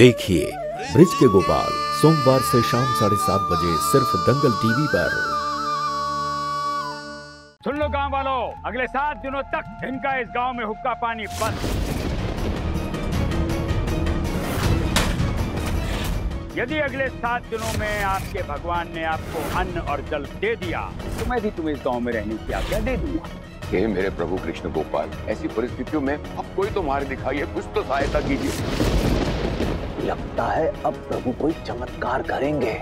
देखिए ब्रिज के गोपाल सोमवार से शाम साढ़े सात बजे सिर्फ़ दंगल टीवी पर। सुन लो गाँव वालों अगले सात दिनों तक इनका इस गाँव में हुक्का पानी बंद। यदि अगले सात दिनों में आपके भगवान ने आपको अन्न और जल दे दिया तो मैं भी तुम्हें इस गाँव में रहने की आज्ञा दे दूँगा। हे मेरे प्रभु कृष्ण गोपाल ऐसी परिस्थितियों में अब कोई तो मारे दिखाइए कुछ तो सहायता कीजिए। लगता है अब प्रभु कोई चमत्कार करेंगे।